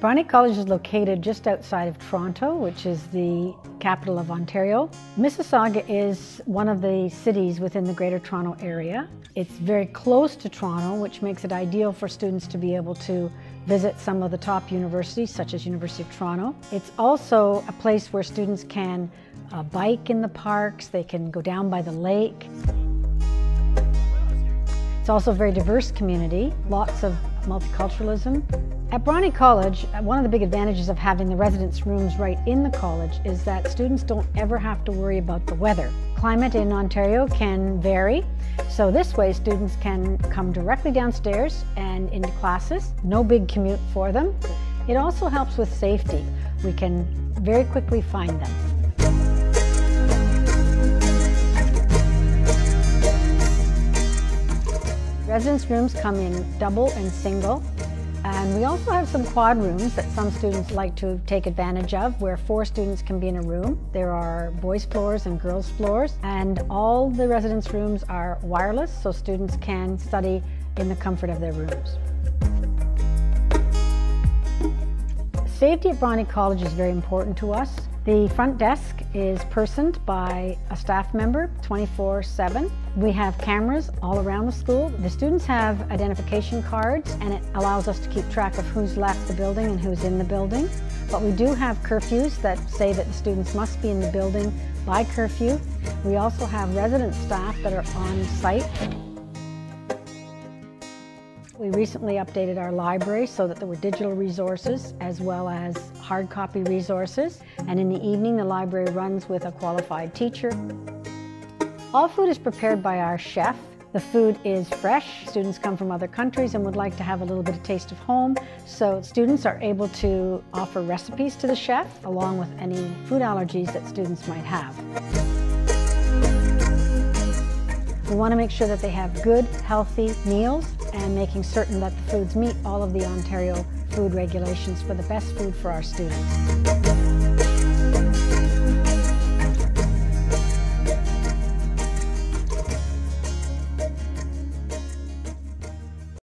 Bronte College is located just outside of Toronto, which is the capital of Ontario. Mississauga is one of the cities within the Greater Toronto Area. It's very close to Toronto, which makes it ideal for students to be able to visit some of the top universities, such as University of Toronto. It's also a place where students can uh, bike in the parks, they can go down by the lake. It's also a very diverse community, lots of multiculturalism. At Bronte College, uh, one of the big advantages of having the residence rooms right in the college is that students don't ever have to worry about the weather. Climate in Ontario can vary, so this way students can come directly downstairs and into classes, no big commute for them. It also helps with safety. We can very quickly find them. Residence rooms come in double and single. And we also have some quad rooms that some students like to take advantage of where four students can be in a room. There are boys floors and girls floors and all the residence rooms are wireless so students can study in the comfort of their rooms. Safety at Bronte College is very important to us. The front desk is personed by a staff member 24-7. We have cameras all around the school. The students have identification cards and it allows us to keep track of who's left the building and who's in the building. But we do have curfews that say that the students must be in the building by curfew. We also have resident staff that are on site we recently updated our library so that there were digital resources as well as hard copy resources. And in the evening, the library runs with a qualified teacher. All food is prepared by our chef. The food is fresh. Students come from other countries and would like to have a little bit of taste of home. So students are able to offer recipes to the chef along with any food allergies that students might have. We want to make sure that they have good, healthy meals and making certain that the foods meet all of the Ontario food regulations for the best food for our students.